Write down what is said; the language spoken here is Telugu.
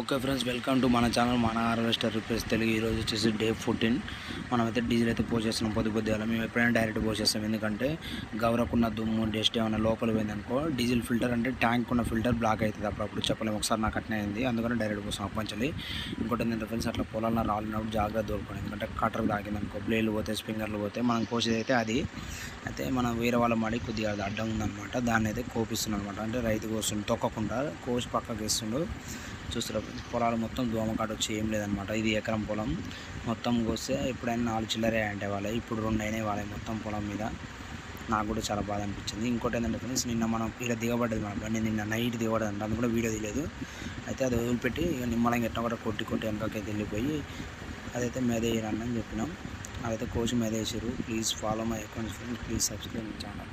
ఓకే ఫ్రెండ్స్ వెల్కమ్ టు మన ఛానల్ మన హార్వెస్టర్ రిపేర్స్ తెలుగు. ఈరోజు వచ్చేసి డే ఫోర్టీన్. మనమైతే డీజిల్ అయితే పోసేస్తున్నాం పొద్దు పొద్దుగా మేము ఎప్పుడైనా డైరెక్ట్ పోసేస్తాం ఎందుకంటే గవరకున్న దుమ్ము డస్ట్ ఏమైనా లోపల పోయిందనుకో డీజిల్ ఫిల్టర్ అంటే ట్యాంక్ ఉన్న ఫిల్టర్ బ్లాక్ అవుతుంది అప్పుడప్పుడు. చెప్పలేము. ఒకసారి నాకు అట్నే అయింది. అందుకని డైరెక్ట్ పోసాం అప్పంచలి ఇంకోటి ఏంటంటే ఫ్రెండ్స్ అట్లా పొలాలను రాలినప్పుడు జాగ్రత్త దూరుకోండి ఎందుకంటే కటర్ తాగిందనుకో బ్లేడ్లు పోతే స్ప్రింగర్లు పోతే మనం కోసేది అయితే అది. అయితే మనం వేరే వాళ్ళ మడి కొద్దిగా అడ్డం ఉందన్నమాట. దాన్ని అయితే కోపిస్తున్నాం అనమాట అంటే రైతు కోస్తుండు తొక్కకుండా కోసి పక్కకి వేస్తుండు. చూస్తారు పొలాలు మొత్తం దోమకాట వచ్చి ఏం లేదనమాట ఇది ఎకరం పొలం. మొత్తం కోస్తే ఎప్పుడైనా నాలుగు చిల్లరే అంటే వాళ్ళే. ఇప్పుడు రెండు అయినాయి వాళ్ళే మొత్తం పొలం మీద. నాకు కూడా చాలా బాధ అనిపించింది. ఇంకోటి ఏంటంటే ఫ్రెండ్స్ నిన్న మనం ఇక్కడ దిగబడ్డది మన బండి నిన్న నైట్ దిగబడ్డది. అంటే అది కూడా వీడియో తీయలేదు. అయితే అది వదిలిపెట్టి ఇక నిమ్మలంగా ఎట్లా కూడా కొట్టి కొట్టి వెనకకైతే వెళ్ళిపోయి అదైతే మెదేయరని చెప్పినాం. అదైతే కోసి మెదేసారు please follow my account friends. Please subscribe channel.